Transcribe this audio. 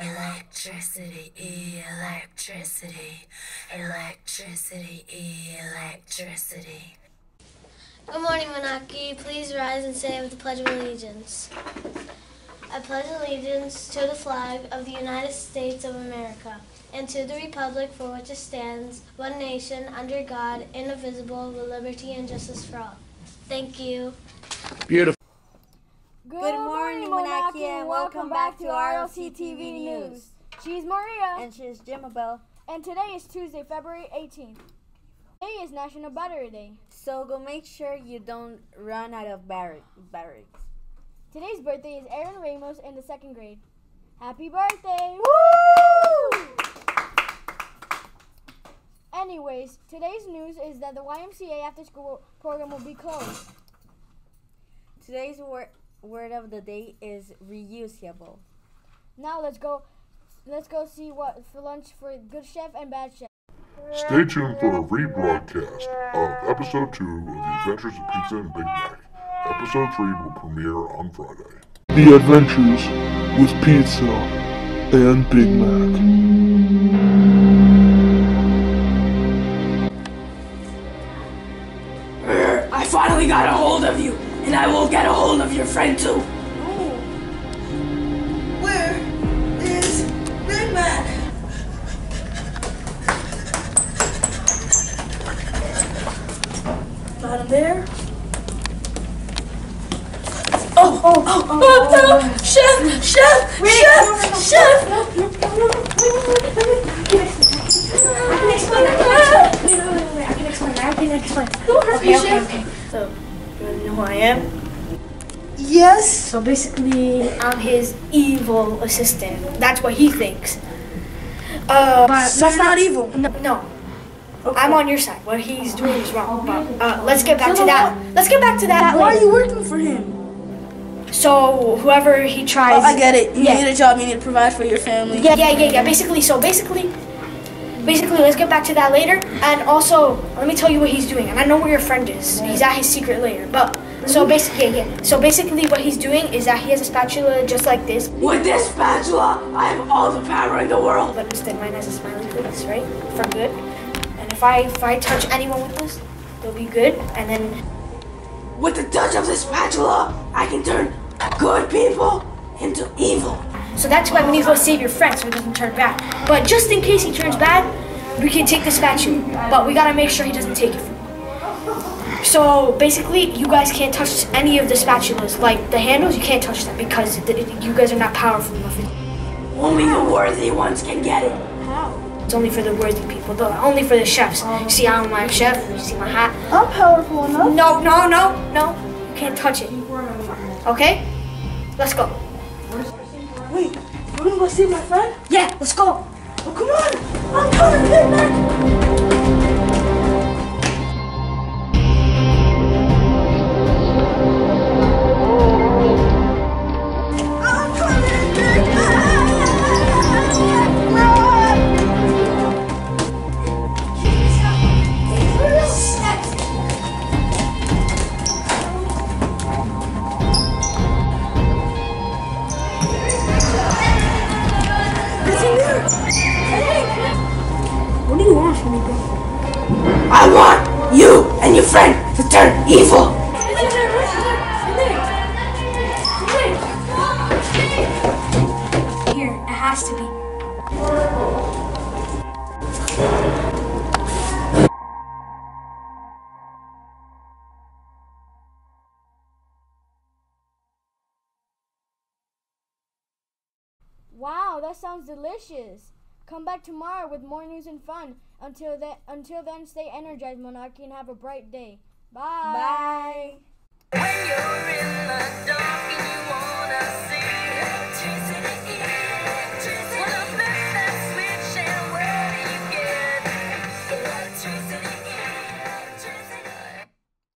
Electricity, electricity, electricity, electricity. Good morning, Monarchy. Please rise and say with the Pledge of Allegiance. I pledge allegiance to the flag of the United States of America and to the republic for which it stands, one nation, under God, indivisible, with liberty and justice for all. Thank you. Beautiful. Good, morning, Monarchy, and welcome back to RLC TV News. She's Maria, And she's Jimabel. and today is Tuesday, February 18th. Today is National Battery Day. So go make sure you don't run out of bar- batteries. Today's birthday is Aaron Ramos in the second grade. Happy birthday! Woo! Anyways, today's news is that the YMCA after school program will be closed. Today's word word of the day is reusable. Now let's go let's go see what for lunch for good chef and bad chef. Stay tuned for a rebroadcast of episode 2 of The Adventures of Pizza and Big Mac. Episode 3 will premiere on Friday. The Adventures with Pizza and Big Mac. And I will get a hold of your friend too. Where is Big Mac? Not in there. Oh, oh, oh, oh, no. Chef, chef, chef, chef. Okay, okay, okay. So, you wanna know who I am? Yes. So basically, I'm his evil assistant. That's what he thinks. Uh, but So you're not evil. No, no. I'm on your side. What he's doing is wrong. But uh, let's get back to that. Let's get back to that. Why are you working for him? So whoever he tries. Oh, I get it. You Yeah. need a job. You need to provide for your family. Yeah, yeah, yeah, yeah. Basically, so basically, basically, let's get back to that later. And also, let me tell you what he's doing. And I know where your friend is. He's at his secret lair. But so basically, yeah, yeah. So basically, what he's doing is that he has a spatula just like this. With this spatula, I have all the power in the world. But instead, mine has a smiley face, right? For good. And if I if I touch anyone with this, they'll be good. And then With the touch of this spatula, I can turn good people into evil. So that's why we need to go save your friend so he doesn't turn bad. But just in case he turns bad, we can take the spatula. But we gotta make sure he doesn't take it. So basically, you guys can't touch any of the spatulas. Like the handles, you can't touch them because th- you guys are not powerful enough. Only the worthy ones can get it. How? It's only for the worthy people, though. Only for the chefs. Oh. You see, I'm my chef. You see my hat. I'm powerful enough. No, no, no, no. You can't touch it. Okay? Let's go. Wait, we're gonna go see my friend? Yeah, let's go. Oh, come on. I'm coming, Big What do you want from me, bro? I want you and your friend to turn evil. Here, it has to be. Wow, that sounds delicious. Come back tomorrow with more news and fun. Until then, until then, stay energized, Monarchy, and have a bright day. Bye. Bye.